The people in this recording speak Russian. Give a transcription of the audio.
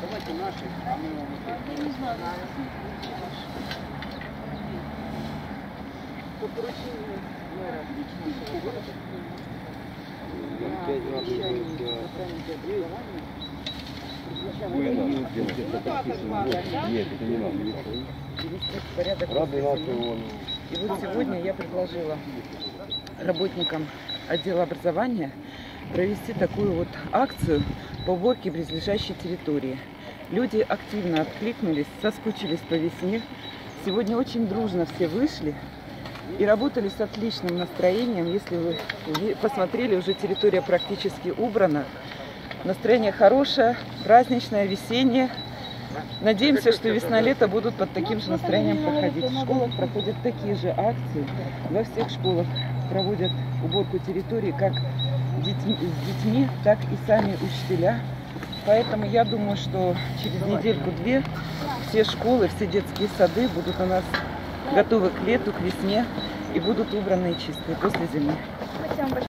Давайте наши, а мы вам И вот сегодня я предложила работникам отдела образования провести такую вот акцию по уборке близлежащей территории. Люди активно откликнулись, соскучились по весне. Сегодня очень дружно все вышли и работали с отличным настроением. Если вы посмотрели, уже территория практически убрана. Настроение хорошее, праздничное, весеннее. Надеемся, что весна-лето будут под таким же настроением проходить. В школах проходят такие же акции. Во всех школах проводят уборку территории как детьми- с детьми, так и сами учителя. Поэтому я думаю, что через недельку-две все школы, все детские сады будут у нас готовы к лету, к весне и будут убраны и чистые после зимы.